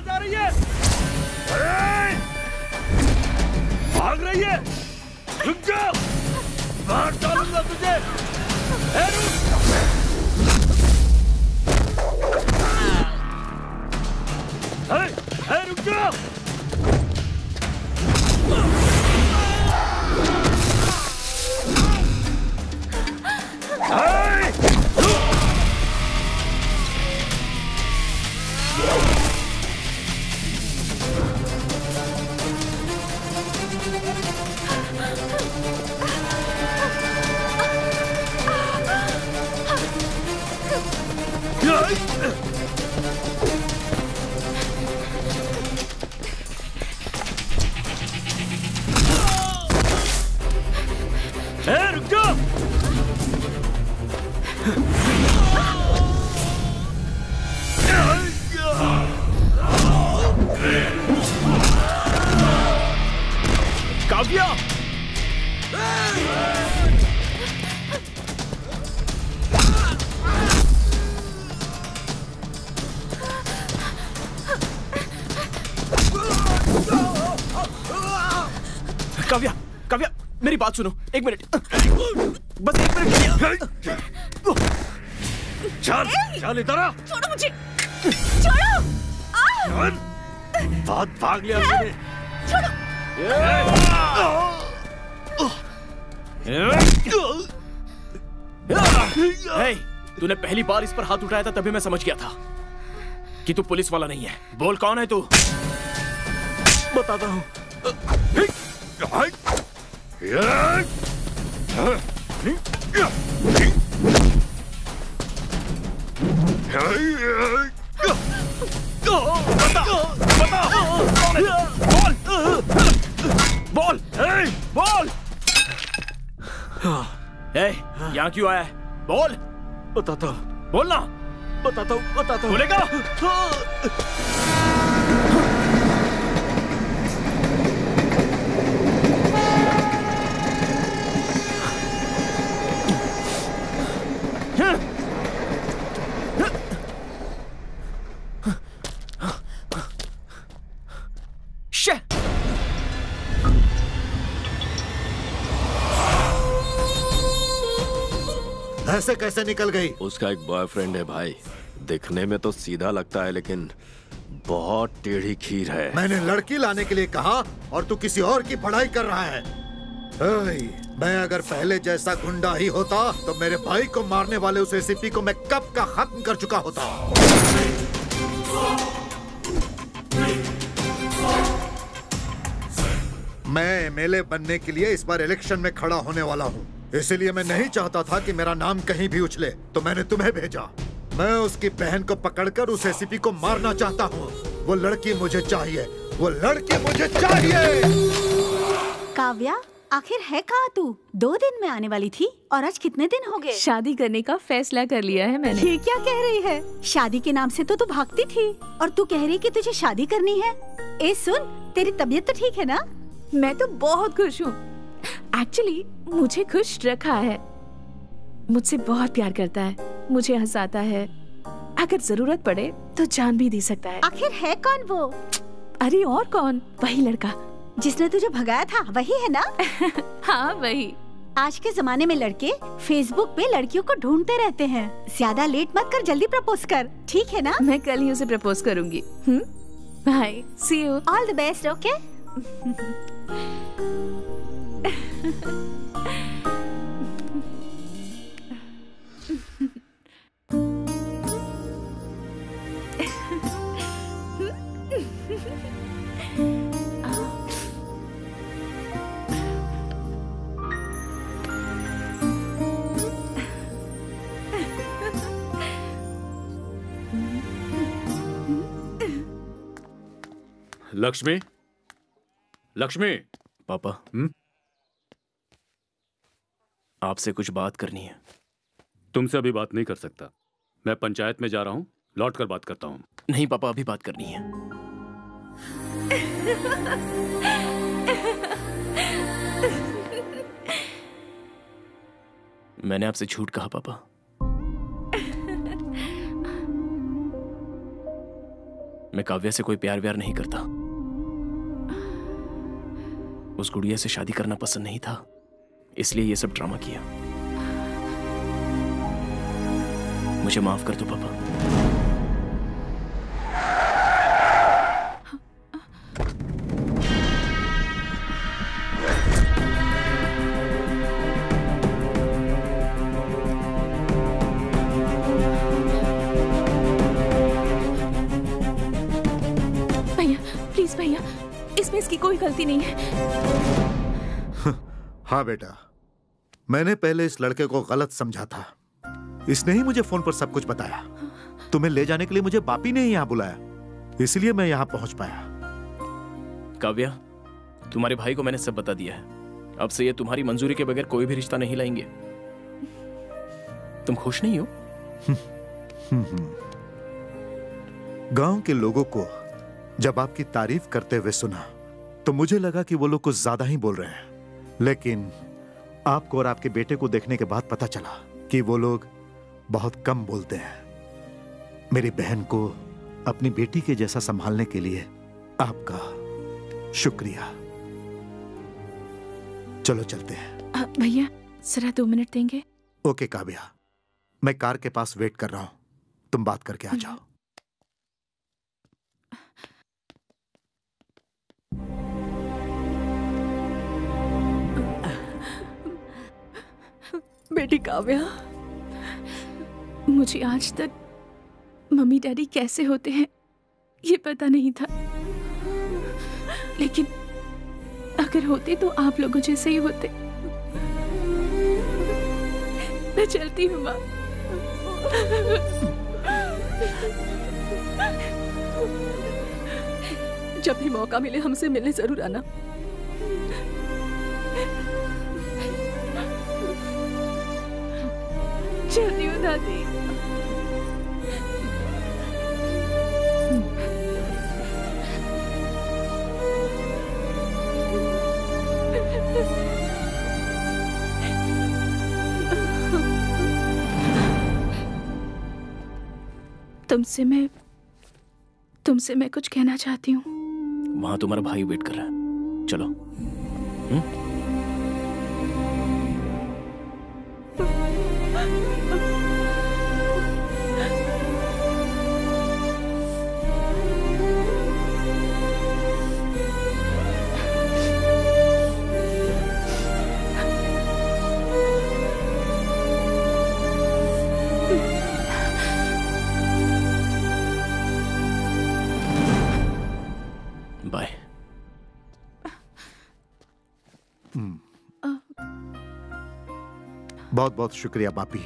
कहाँ जा रही है! भाग रही है। रुक जा। मार डालूँगा तुझे। काव्या! काव्या काव्या मेरी बात सुनो। एक मिनट। बस एक मिनट। चल चल इधर छोड़ो मुझे। छोड़ो। बहुत भाग लिया छोड़ो। तूने पहली बार इस पर हाथ उठाया था तभी मैं समझ गया था कि तू पुलिस वाला नहीं है। बोल कौन है तू? बताता हूँ। बोल। बोल। ए, यहाँ क्यों आया? है बोल। बताता हूँ। बोलना। बताता हूँ बताता हूँ। बोलेगा? ऐसे कैसे निकल गई? उसका एक बॉयफ्रेंड है भाई। दिखने में तो सीधा लगता है लेकिन बहुत टेढ़ी खीर है। मैंने लड़की लाने के लिए कहा और तू किसी और की पढ़ाई कर रहा है। मैं अगर पहले जैसा गुंडा ही होता तो मेरे भाई को मारने वाले उस एसीपी को मैं कब का खत्म कर चुका होता। मैं एमएलए बनने के लिए इस बार इलेक्शन में खड़ा होने वाला हूँ। इसीलिए मैं नहीं चाहता था कि मेरा नाम कहीं भी उछले। तो मैंने तुम्हें भेजा। मैं उसकी बहन को पकड़कर उस एसीपी को मारना चाहता हूँ। वो लड़की मुझे चाहिए। वो लड़की मुझे चाहिए! काव्या आखिर है कहा तू? दो दिन में आने वाली थी और आज कितने दिन हो गए? शादी करने का फैसला कर लिया है मैंने। ये क्या कह रही है? शादी के नाम से तो तू भागती थी और तू कह रही कि तुझे शादी करनी है। ए सुन तेरी तबीयत तो ठीक है ना? मैं तो बहुत खुश हूँ। एक्चुअली मुझे खुश रखा है। मुझसे बहुत प्यार करता है। मुझे हंसाता है। अगर ज़रूरत पड़े तो जान भी दे सकता है। आखिर है कौन वो? अरे और कौन? वही लड़का। जिसने तुझे भगाया था वही है ना? हाँ वही। आज के जमाने में लड़के फेसबुक पे लड़कियों को ढूंढते रहते हैं। ज़्यादा लेट मत कर जल्दी प्रपोज कर। ठीक है ना? मैं कल ही उसे प्रपोज करूँगी। हम्म? Bye see you all the best okay Lakshmi? Lakshmi? पापा। हम्म? आपसे कुछ बात करनी है। तुमसे अभी बात नहीं कर सकता। मैं पंचायत में जा रहा हूँ लौट कर बात करता हूँ। नहीं पापा अभी बात करनी है। मैंने आपसे झूठ कहा पापा। मैं काव्या से कोई प्यार व्यार नहीं करता। उस गुड़िया से शादी करना पसंद नहीं था। इसलिए ये सब ड्रामा किया। मुझे माफ़ कर दो, पापा। भैया प्लीज़ भैया, इसमें इसकी कोई गलती नहीं है। हाँ बेटा मैंने पहले इस लड़के को गलत समझा था। इसने ही मुझे फ़ोन पर सब कुछ बताया। तुम्हें ले जाने के लिए मुझे बापी ने ही यहाँ बुलाया। इसलिए मैं यहाँ पहुँच पाया। काव्या तुम्हारे भाई को मैंने सब बता दिया है। अब से ये तुम्हारी मंजूरी के बगैर कोई भी रिश्ता नहीं लाएँगे। तुम खुश नहीं हो? गाँव के लोगों को जब आपकी तारीफ़ करते हुए सुना तो मुझे लगा कि वो लोग कुछ ज़्यादा ही बोल रहे हैं। लेकिन आपको और आपके बेटे को देखने के बाद पता चला कि वो लोग बहुत कम बोलते हैं। मेरी बहन को अपनी बेटी के जैसा संभालने के लिए आपका शुक्रिया। चलो चलते हैं। भैया जरा दो मिनट देंगे? ओके काव्या। मैं कार के पास वेट कर रहा हूँ। तुम बात करके आ जाओ। बेटी काव्या, मुझे आज तक मम्मी डैडी कैसे होते हैं, ये पता नहीं था। लेकिन अगर होते तो आप लोगों जैसे ही होते। मैं चलती हूँ, माँ। जब भी मौका मिले हमसे मिलने ज़रूर आना। चलती हूँ दादी तुमसे मैं तुमसे मैं कुछ कहना चाहती हूँ। वहाँ तुम्हारा भाई वेट कर रहा है। चलो। बाय बहुत बहुत शुक्रिया बापी।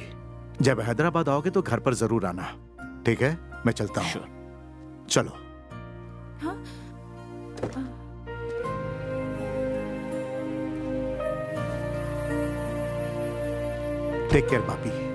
जब हैदराबाद आओगे तो घर पर ज़रूर आना। ठीक है? मैं चलता हूँ। Sure. चलो। Take care Bapi.